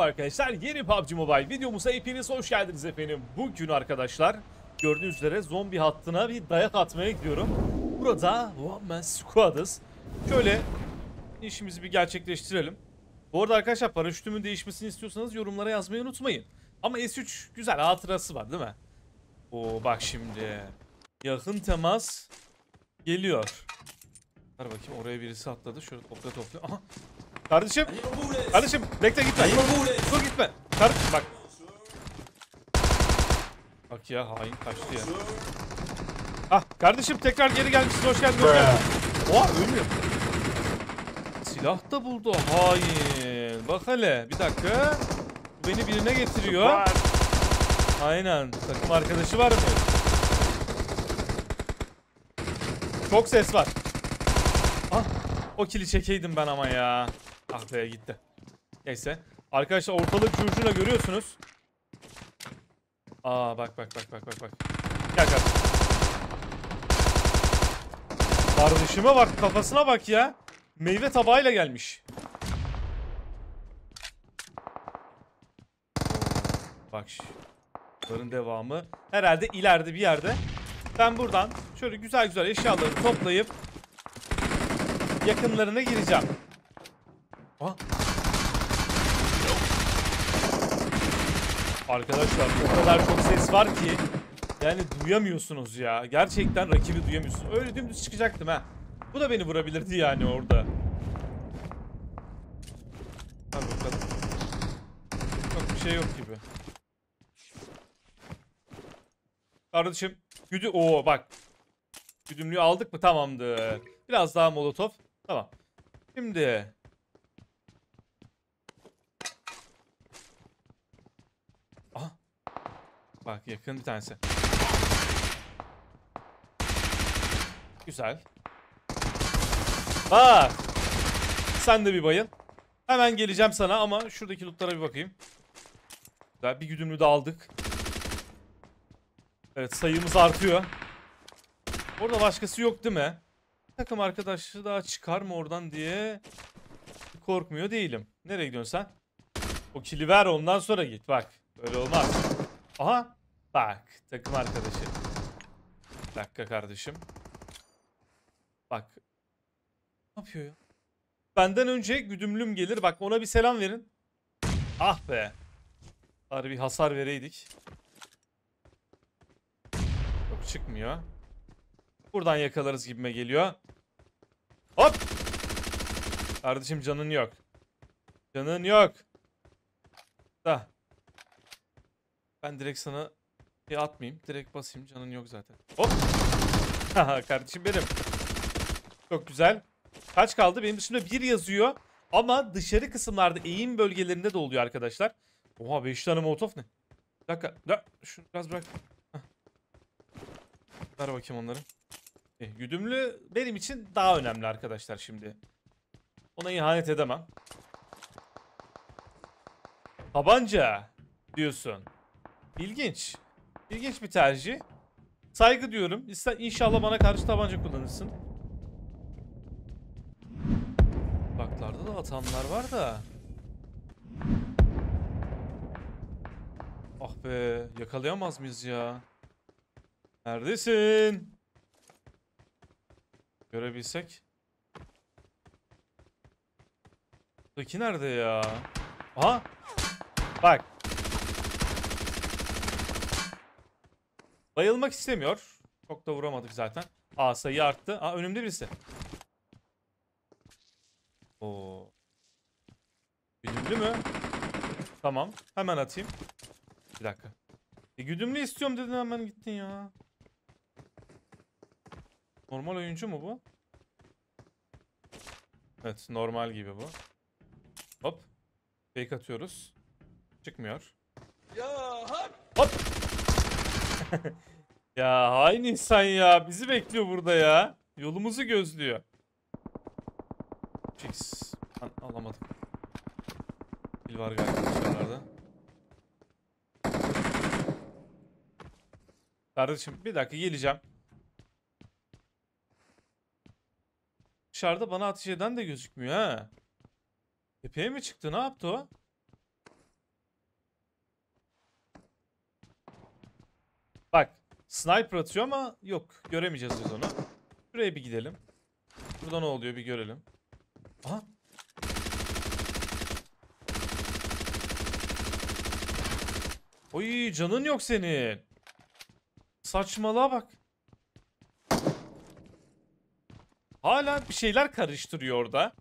Merhaba arkadaşlar. Yeni PUBG Mobile videomuza hepiniz hoş geldiniz efendim. Bugün arkadaşlar gördüğünüz üzere zombi hattına bir dayak atmaya gidiyorum. Burada One Man Squad'ız. Şöyle işimizi bir gerçekleştirelim. Bu arada arkadaşlar paraşütümün değişmesini istiyorsanız yorumlara yazmayı unutmayın. Ama S3 güzel hatırası var değil mi? Oo bak şimdi. Yakın temas geliyor. Ver bakayım oraya birisi atladı. Şöyle topla topla. Aha. Kardeşim. Kardeşim bekle gitme. Dur gitme. Kar bak. Bak ya hain kaçtı ya. Ah kardeşim tekrar geri gelmişsin. Hoş geldin. Hoş geldin. Oha ölmüyor. Silah da buldu hain. Bak hele bir dakika. Beni birine getiriyor. Aynen. Takım arkadaşı var mı? Çok ses var. Ah, o kili çekeydim ben ama ya. Ah be gitti. Neyse. Arkadaşlar ortalık curcuna görüyorsunuz. Aa bak bak bak bak bak bak. Gel gel. Kardeşime bak kafasına bak ya. Meyve tabağıyla gelmiş. Bak. Bunların devamı. Herhalde ileride bir yerde. Ben buradan şöyle güzel güzel eşyaları toplayıp yakınlarına gireceğim. Aha. Arkadaşlar o kadar çok ses var ki yani duyamıyorsunuz ya. Gerçekten rakibi duyamıyorsunuz. Öyle dümdüz çıkacaktım ha. Bu da beni vurabilirdi yani orada. Hadi bakalım. Çok bir şey yok gibi. Kardeşim güdü o bak. Güdümlüğü aldık mı? Tamamdır. Biraz daha molotof. Tamam. Şimdi Bak yakın bir tanesi. Güzel. Bak. Sen de bir bayıl. Hemen geleceğim sana ama şuradaki lootlara bir bakayım. Güzel bir güdümlü de aldık. Evet sayımız artıyor. Orada başkası yok değil mi? Takım arkadaşı daha çıkar mı oradan diye korkmuyor değilim. Nereye gidiyorsun sen? O kili ver ondan sonra git bak. Öyle olmaz. Aha. Bak takım arkadaşı. Bir dakika kardeşim. Bak. Ne yapıyor ya? Benden önce güdümlüm gelir. Bak ona bir selam verin. Ah be. Bari bir hasar vereydik. Yok çıkmıyor. Buradan yakalarız gibime geliyor. Hop. Kardeşim canın yok. Canın yok. Da. Ben direkt sana şey atmayayım. Direkt basayım. Canın yok zaten. Hop. Kardeşim benim. Çok güzel. Kaç kaldı? Benim dışında bir yazıyor. Ama dışarı kısımlarda eğim bölgelerinde de oluyor arkadaşlar. Oha 5 tane molotof ne? Bir dakika. Da, şunu biraz bırak. Heh. Ver bakayım onları. E, güdümlü benim için daha önemli arkadaşlar şimdi. Ona ihanet edemem. Tabanca diyorsun. İlginç. İlginç bir tercih. Saygı diyorum. İster inşallah bana karşı tabanca kullanırsın. Baklarda da atanlar var da. Ah be, yakalayamaz mıyız ya? Neredesin? Görebilsek. Buradaki nerede ya? Aha. Bak. Bayılmak istemiyor. Çok da vuramadık zaten. Aa sayı arttı. Aa önümde birisi. Oo. Güdümlü mü? Tamam. Hemen atayım. Bir dakika. E, güdümlü istiyorum dedin hemen gittin ya. Normal oyuncu mu bu? Evet normal gibi bu. Hop. Fake atıyoruz. Çıkmıyor. Ya hak. Hop. ya hain insan ya. Bizi bekliyor burada ya. Yolumuzu gözlüyor. Fix. Alamadım. Pil var galiba dışarılarda. Kardeşim bir dakika geleceğim. Dışarıda bana ateş eden de gözükmüyor ha. Tepeye mi çıktı? Ne yaptı o? Sniper atıyor ama yok. Göremeyeceğiz biz onu. Şuraya bir gidelim. Burada ne oluyor bir görelim. Aha. Oy canın yok senin. Saçmalığa bak. Hala bir şeyler karıştırıyor orada.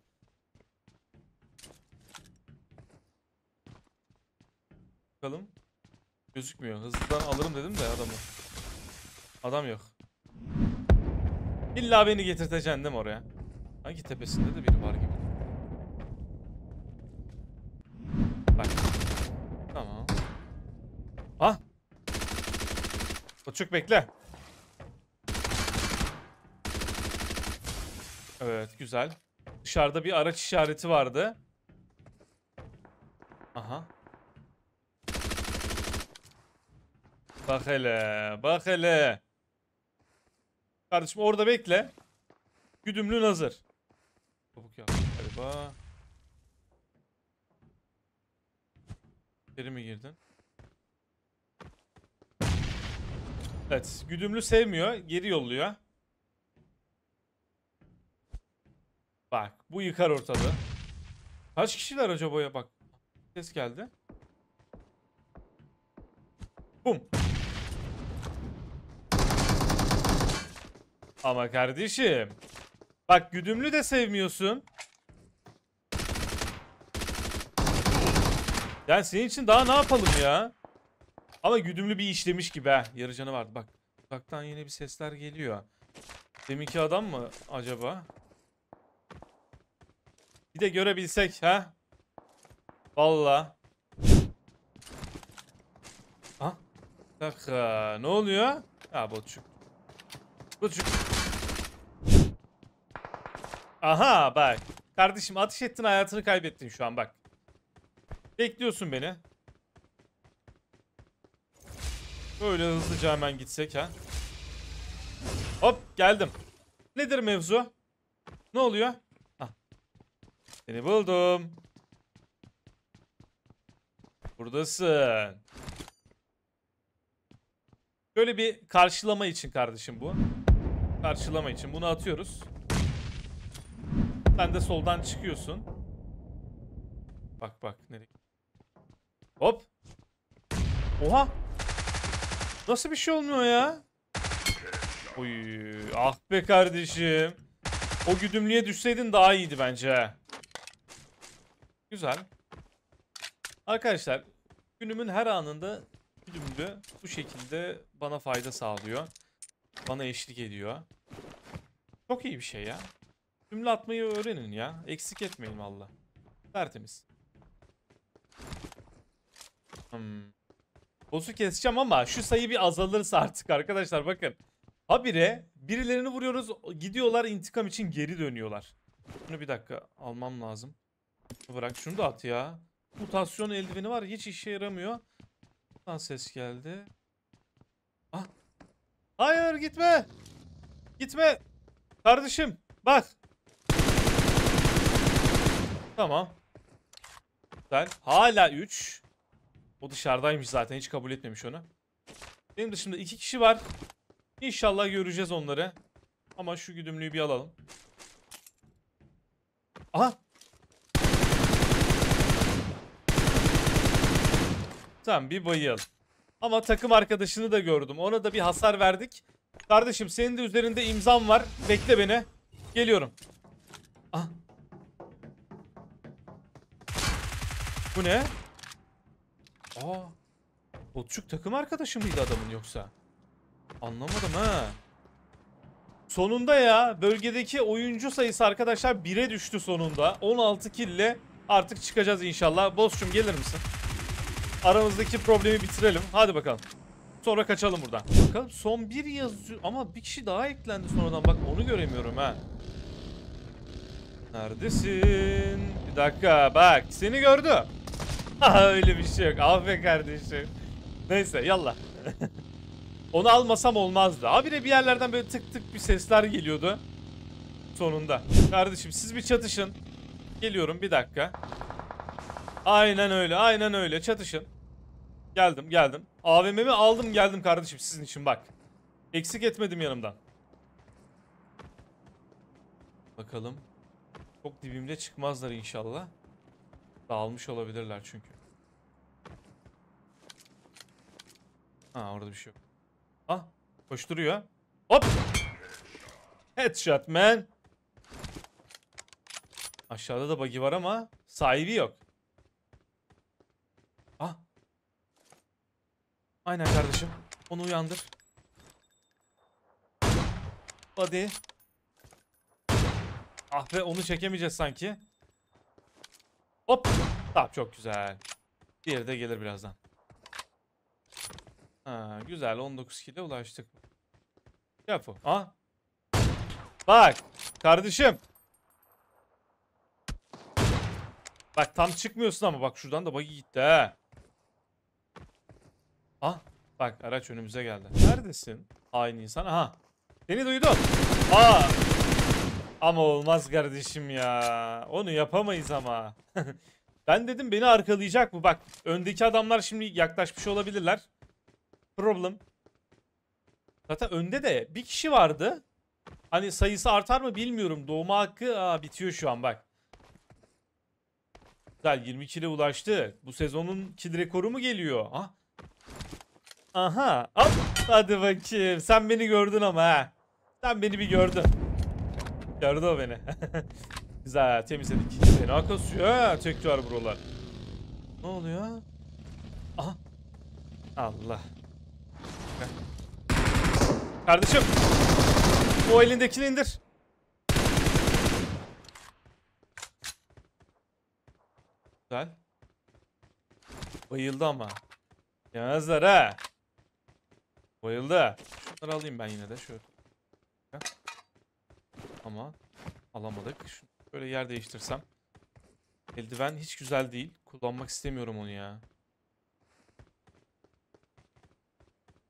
Bakalım. Gözükmüyor. Hızlıdan alırım dedim de adamı. Adam yok. İlla beni getirteceksin değil mi oraya? Hangi tepesinde de biri var gibi. Bak. Tamam. Ha? Koçuk bekle. Evet güzel. Dışarıda bir araç işareti vardı. Aha. Bak hele, bak hele. Kardeşim orada bekle. Güdümlün hazır. Çabuk yap galiba. İçeri mi girdin? Evet, güdümlü sevmiyor, geri yolluyor. Bak, bu yıkar ortalığı. Kaç kişiler acaba ya bak. Ses geldi. Bum. Ama kardeşim. Bak güdümlü de sevmiyorsun. Yani senin için daha ne yapalım ya? Ama güdümlü bir işlemiş gibi ha. Yarı canı vardı. Bak uzaktan yine bir sesler geliyor. Deminki adam mı acaba? Bir de görebilsek ha? Valla. Ha? Dakika. Ne oluyor? Ha botçuk. Aha bak. Kardeşim ateş ettin hayatını kaybettin şu an bak. Bekliyorsun beni. Böyle hızlıca hemen gitsek ha. Hop geldim. Nedir mevzu? Ne oluyor? Hah. Seni buldum. Buradasın. Böyle bir karşılama için kardeşim bu. Karşılama için bunu atıyoruz. Sen de soldan çıkıyorsun. Bak bak nereye. Hop. Oha. Nasıl bir şey olmuyor ya? Oy, ah be kardeşim. O güdümlüye düşseydin daha iyiydi bence. Güzel. Arkadaşlar günümün her anında güdümlü bu şekilde bana fayda sağlıyor. Bana eşlik ediyor. Çok iyi bir şey ya. Cümle atmayı öğrenin ya. Eksik etmeyin valla. Tertemiz. Hmm. Boss'u keseceğim ama şu sayı bir azalırsa artık arkadaşlar bakın. Habire birilerini vuruyoruz gidiyorlar intikam için geri dönüyorlar. Bunu bir dakika almam lazım. Bırak şunu da at ya. Mutasyon eldiveni var hiç işe yaramıyor. Lan ses geldi. Ah. Hayır gitme. Gitme. Kardeşim bak. Tamam. Güzel. Hala 3. O dışarıdaymış zaten. Hiç kabul etmemiş onu. Benim dışımda iki kişi var. İnşallah göreceğiz onları. Ama şu güdümlüyü bir alalım. Aha. Tamam bir bayıl. Ama takım arkadaşını da gördüm. Ona da bir hasar verdik. Kardeşim senin de üzerinde imzam var. Bekle beni. Geliyorum. Ah. Bu ne? Aa. Botçuk takım arkadaşı mıydı adamın yoksa? Anlamadım ha. Sonunda ya bölgedeki oyuncu sayısı arkadaşlar 1'e düştü sonunda. 16 kille artık çıkacağız inşallah. Boss'cum gelir misin? Aramızdaki problemi bitirelim. Hadi bakalım. Sonra kaçalım buradan. Bakalım son bir yazıyor ama bir kişi daha eklendi sonradan. Bak onu göremiyorum ha. Neredesin? Bir dakika bak seni gördü. Aha öyle bir şey yok. Aferin kardeşim. Neyse yallah. Onu almasam olmazdı. Abi de bir yerlerden böyle tık tık bir sesler geliyordu. Sonunda. Kardeşim siz bir çatışın. Geliyorum bir dakika. Aynen öyle aynen öyle çatışın. Geldim geldim. AVM'mi aldım geldim kardeşim sizin için bak. Eksik etmedim yanımdan. Bakalım. Çok dibimde çıkmazlar inşallah. Dağılmış olabilirler çünkü. Ha orada bir şey yok. Ah koşturuyor. Hop. Headshot man. Aşağıda da buggy var ama sahibi yok. Aynen kardeşim. Onu uyandır. Hadi. Ah be onu çekemeyeceğiz sanki. Hop. Tamam çok güzel. Diğeri de gelir birazdan. Ha, güzel 19 kilo ulaştık. Yap o. Ha? Bak kardeşim. Bak tam çıkmıyorsun ama bak şuradan da buggy gitti ha. Ah bak araç önümüze geldi. Neredesin? Aynı insan. Aha. Seni duydum. Aa. Ama olmaz kardeşim ya. Onu yapamayız ama. ben dedim beni arkalayacak bu. Bak öndeki adamlar şimdi yaklaşmış olabilirler. Problem. Zaten önde de bir kişi vardı. Hani sayısı artar mı bilmiyorum. Doğma hakkı aa, bitiyor şu an bak. Güzel 22'le ulaştı. Bu sezonun kill rekoru mu geliyor? Ah. Aha. Hop. Hadi bakayım. Sen beni gördün ama ha. Sen beni bir gördün. Gördü o beni. Güzel temizledik. Fena kasıyor ha tekrar buralar. Ne oluyor? Aha. Allah. Kardeşim. O elindekini indir. Güzel. Bayıldı ama. Yemezler ha. Bayıldı. Şunları alayım ben yine de şöyle. Ama alamadık. Şunu böyle yer değiştirsem. Eldiven hiç güzel değil. Kullanmak istemiyorum onu ya.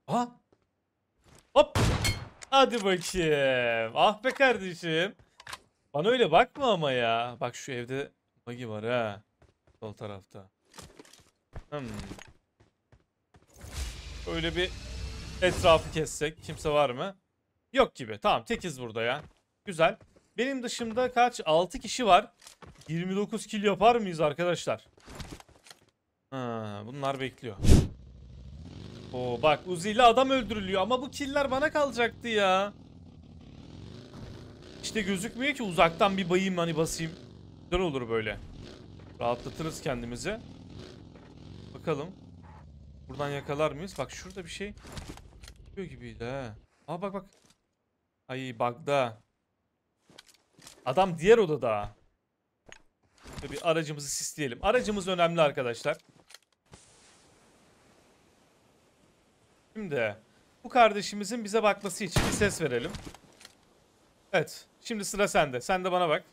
Aha. Hop. Hadi bakayım. Ah be kardeşim. Bana öyle bakma ama ya. Bak şu evde buggy var ha. Sol tarafta. Hmm. Öyle bir etrafı kessek. Kimse var mı? Yok gibi. Tamam tekiz burada ya. Güzel. Benim dışımda kaç? 6 kişi var. 29 kill yapar mıyız arkadaşlar? Ha, bunlar bekliyor. Oo bak Uzi ile adam öldürülüyor ama bu killer bana kalacaktı ya. İşte gözükmüyor ki uzaktan bir bayayım hani basayım. Güzel olur böyle. Rahatlatırız kendimizi. Bakalım. Buradan yakalar mıyız? Bak şurada bir şey. Yapıyor gibiydi ha. Aa bak bak. Ay bug'da. Adam diğer odada. Şöyle bir aracımızı sisleyelim. Aracımız önemli arkadaşlar. Şimdi bu kardeşimizin bize bakması için bir ses verelim. Evet. Şimdi sıra sende. Sen de bana bak.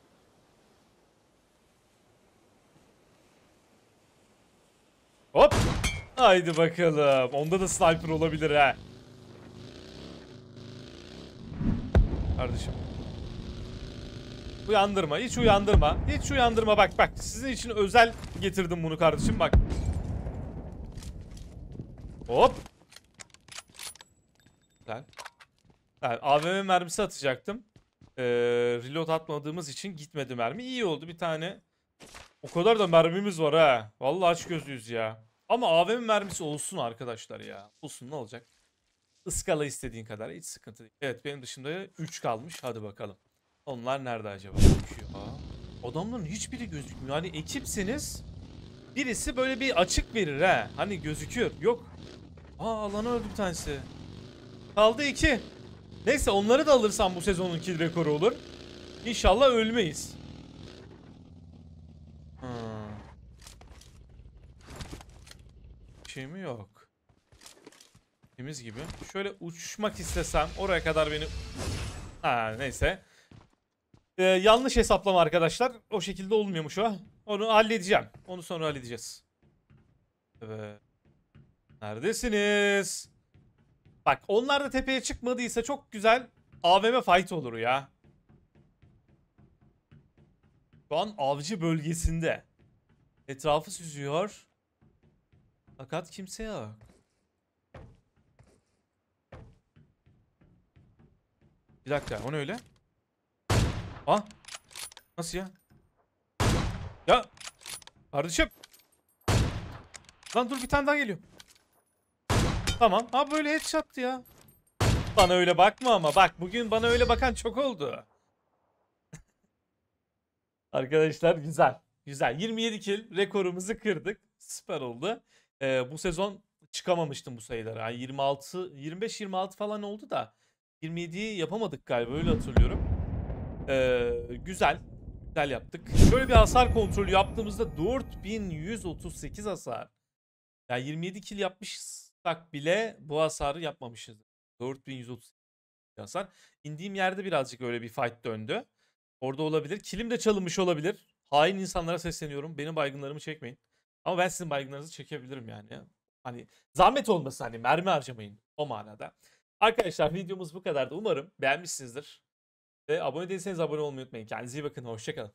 Hop. Haydi bakalım. Onda da sniper olabilir ha. Kardeşim. Uyandırma. Hiç uyandırma. Hiç uyandırma. Bak bak. Sizin için özel getirdim bunu kardeşim. Bak. Hop. Güzel. Yani AVM mermisi atacaktım. Ee, reload atmadığımız için gitmedi mermi. İyi oldu bir tane. O kadar da mermimiz var ha. Vallahi aç gözlüyüz ya. Ama AVM mermisi olsun arkadaşlar ya. Olsun ne olacak? Iskala istediğin kadar hiç sıkıntı değil. Evet benim dışımda 3 kalmış. Hadi bakalım. Onlar nerede acaba? Ya. Adamların hiçbiri gözükmüyor. Hani ekipsiniz. Birisi böyle bir açık verir ha. Hani gözüküyor. Yok. Aa alanı öldü bir tanesi. Kaldı 2. Neyse onları da alırsam bu sezonun kill rekoru olur. İnşallah ölmeyiz. Bir şey mi yok? Temiz gibi. Şöyle uçmak istesem oraya kadar beni... Ha neyse. Ee, yanlış hesaplama arkadaşlar. O şekilde olmuyormuş o. Onu halledeceğim. Onu sonra halledeceğiz. Evet. Neredesiniz? Bak onlar da tepeye çıkmadıysa çok güzel AVM fight olur ya. Şu an avcı bölgesinde. Etrafı süzüyor. Fakat kimse yok. Bir dakika o ne öyle? Ah. Nasıl ya? Ya. Kardeşim. Lan dur bir tane daha geliyor. Tamam. Ha böyle headshot'tı ya. Bana öyle bakma ama bak bugün bana öyle bakan çok oldu. Arkadaşlar güzel. Güzel. 27 kill rekorumuzu kırdık. Süper oldu. Ee, bu sezon çıkamamıştım bu sayılara. Yani 26 25 26 falan oldu da 27'yi yapamadık galiba öyle hatırlıyorum. Ee, güzel. Güzel yaptık. Şöyle bir hasar kontrolü yaptığımızda 4138 hasar. Yani 27 kill yapmışsak bile bu hasarı yapmamışız. 4138 hasar. İndiğim yerde birazcık öyle bir fight döndü. Orada olabilir. Kilim de çalınmış olabilir. Hain insanlara sesleniyorum. Benim baygınlarımı çekmeyin. Ama ben sizin baygınlarınızı çekebilirim yani. Hani zahmet olmasın hani mermi harcamayın o manada. Arkadaşlar videomuz bu kadardı. Umarım beğenmişsinizdir. Ve abone değilseniz abone olmayı unutmayın. Kendinize iyi bakın. Hoşçakalın.